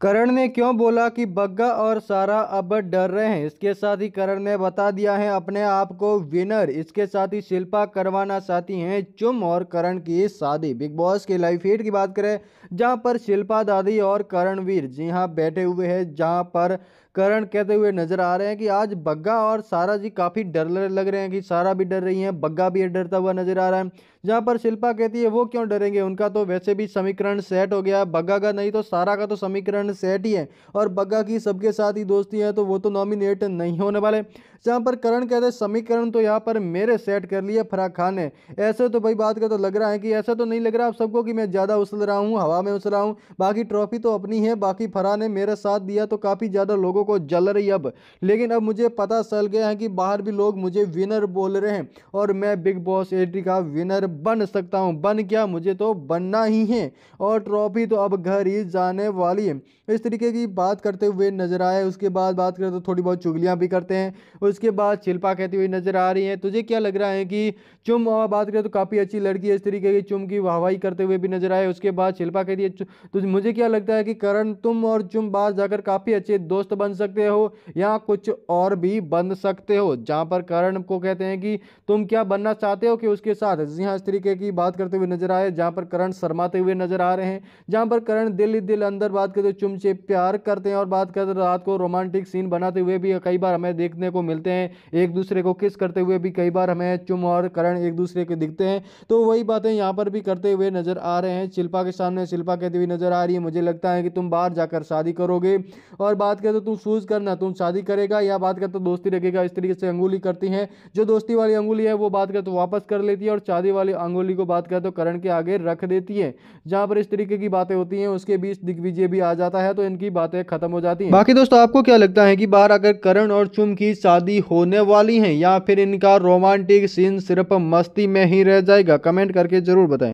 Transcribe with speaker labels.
Speaker 1: करण ने क्यों बोला कि बग्गा और सारा अब डर रहे हैं? इसके साथ ही करण ने बता दिया है, अपने आप को विनर। इसके साथ ही शिल्पा, करवाना चाहती हैं, चुम और करण की शादी। बिग बॉस के लाइव फ़ीड की बात करें, जहाँ पर शिल्पा दादी और करणवीर जी हाँ, बैठे हुए हैं, जहाँ पर करण कहते हुए नज़र आ रहे हैं कि आज बग्गा और सारा जी काफ़ी डर लग रहे हैं कि सारा भी डर रही हैं, बग्गा भी डरता हुआ नज़र आ रहा है। जहाँ पर शिल्पा कहती है, वो क्यों डरेंगे? उनका तो वैसे भी समीकरण सेट हो गया। बग्गा का नहीं तो सारा का तो समीकरण सेट ही है। और बग्गा की सबके साथ ही दोस्ती है तो वो तो नॉमिनेट नहीं होने वाले। जहाँ पर करण कहते हैं, समीकरण तो यहाँ पर मेरे सेट कर लिए फराक खान ने। ऐसे तो भाई बात का तो लग रहा है कि ऐसा तो नहीं लग रहा आप सबको कि मैं ज़्यादा उछल रहा हूँ, हवा में उछल रहा हूँ। बाकी ट्रॉफी तो अपनी है, बाकी फरा ने मेरे साथ दिया तो काफ़ी ज़्यादा लोगों को जल रही अब। लेकिन अब मुझे पता चल गया है कि बाहर भी लोग मुझे विनर बोल रहे हैं। और मैं बिग बॉस एटी का विनर बन सकता हूँ। बन क्या? मुझे तो बनना ही है। और ट्रॉफी तो अब घर ही जाने वाली है। इस तरीके की बात करते हुए नज़र आए। उसके बाद बात करें तो थोड़ी बहुत चुगलियाँ भी करते हैं। उसके बाद शिल्पा कहती हुई नज़र आ रही है। तुझे क्या लग रहा है कि चुम बात करें तो काफ़ी अच्छी लड़की है। इस तरीके की चुम की वाहवाही करते हुए भी नज़र आए। उसके बाद शिल्पा कहती है तुझे मुझे क्या लगता है कि करण, तुम और चुम बाहर जाकर काफ़ी अच्छे दोस्त बन सकते हो या कुछ और भी बन सकते हो? जहाँ पर करण को कहते हैं कि, तुम क्या बनना चाहते हो कि उसके साथ? जी इस तरीके की बात करते हुए नज़र आए, जहाँ पर करण शर्माते हुए नज़र आ रहे हैं, जहाँ पर करण दिल दिल अंदर बात करते चुम से प्यार करते हैं और बात करते रात को रोमांटिक सीन बनाते हुए भी कई बार हमें देखने को मिलते हैं। एक दूसरे को किस करते हुए भी कई बार हमें चुम और करण एक दूसरे के दिखते हैं। तो वही बातें यहाँ पर भी करते हुए नज़र आ रहे हैं। शिल्पा के सामने शिल्पा कहती हुई नज़र आ रही है, मुझे लगता है कि तुम बाहर जाकर शादी करोगे और बात करते तुम सूज करना, तुम शादी करेगा या बात करते दोस्ती रखेगा। इस तरीके से अंगुली करती हैं। जो दोस्ती वाली अंगुली है, वो बात कर तो वापस कर लेती है और शादी वाली अंगुली को बात करें तो करण के आगे रख देती है। जहाँ पर इस तरीके की बातें होती हैं, उसके बीच दिग्विजय भी आ जाता है तो इनकी बातें खत्म हो जाती हैं। बाकी दोस्तों, आपको क्या लगता है कि बाहर अगर करण और चुम की शादी होने वाली है, या फिर इनका रोमांटिक सीन सिर्फ़ मस्ती में ही रह जाएगा? कमेंट करके ज़रूर बताएँ।